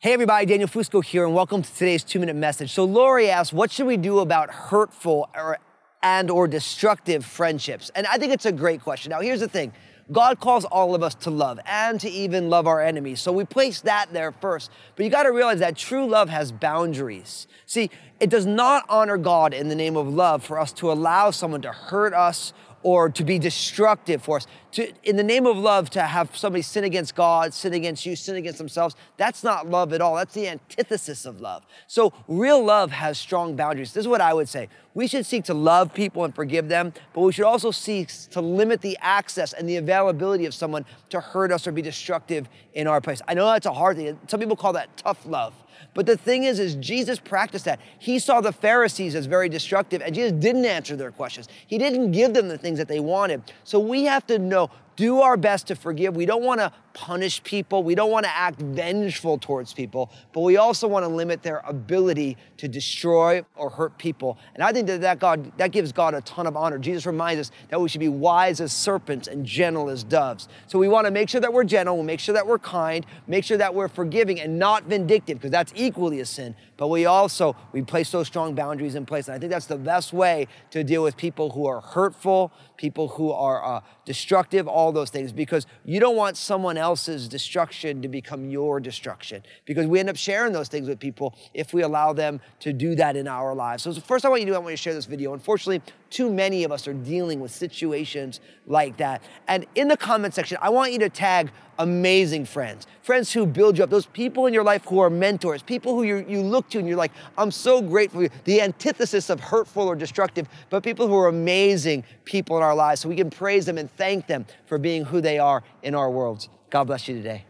Hey everybody, Daniel Fusco here, and welcome to today's two-minute message. So Lori asked, what should we do about hurtful or, and or destructive friendships? And I think it's a great question. Now here's the thing. God calls all of us to love and to even love our enemies. So we place that there first. But you got to realize that true love has boundaries. See, it does not honor God in the name of love for us to allow someone to hurt us or to be destructive for us. To, in the name of love, to have somebody sin against God, sin against you, sin against themselves, that's not love at all. That's the antithesis of love. So, real love has strong boundaries. This is what I would say. We should seek to love people and forgive them, but we should also seek to limit the access and the availability of someone to hurt us or be destructive in our place. I know that's a hard thing. Some people call that tough love. But the thing is, is Jesus practiced that. He saw the Pharisees as very destructive, and Jesus didn't answer their questions. He didn't give them the things that they wanted. So we have to know do our best to forgive. We don't want to punish people. We don't want to act vengeful towards people, but we also want to limit their ability to destroy or hurt people. And I think that that, God, that gives God a ton of honor. Jesus reminds us that we should be wise as serpents and gentle as doves. So we want to make sure that we're gentle, we'll make sure that we're kind, make sure that we're forgiving and not vindictive, because that's equally a sin. But we also, we place those strong boundaries in place. And I think that's the best way to deal with people who are hurtful, people who are uh, destructive, all all those things because you don't want someone else's destruction to become your destruction because we end up sharing those things with people if we allow them to do that in our lives. So, first I want you to do, I want you to share this video. Unfortunately, too many of us are dealing with situations like that. And in the comment section, I want you to tag amazing friends, friends who build you up, those people in your life who are mentors, people who you, you look to and you're like, I'm so grateful. The antithesis of hurtful or destructive, but people who are amazing people in our lives so we can praise them and thank them for being who they are in our worlds. God bless you today.